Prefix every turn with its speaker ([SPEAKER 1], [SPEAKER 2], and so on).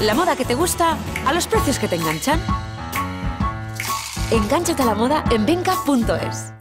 [SPEAKER 1] La moda que te gusta a los precios que te enganchan. Engánchate a la moda en venga.es.